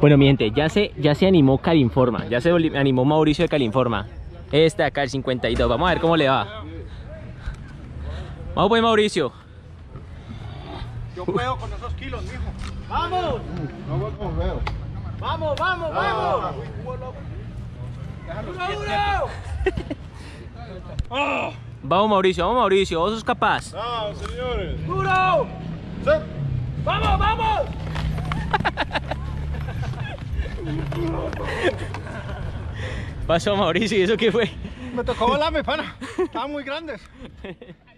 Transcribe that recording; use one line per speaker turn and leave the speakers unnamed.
Bueno, mi gente, ya se, ya se animó Calinforma, ya se animó Mauricio de Calinforma. Este acá, el 52. Vamos a ver cómo le va. Vamos pues, Mauricio.
Yo puedo con esos kilos, mijo.
¡Vamos!
No voy con veo.
¡Vamos, vamos, vamos!
Vamos Mauricio, vamos Mauricio, vos sos capaz.
¡Ah, señores!
¡Duro!
Sí.
¡Vamos, vamos!
Pasó Mauricio, ¿y eso qué fue?
Me tocó volarme, pana. Estaban muy grandes.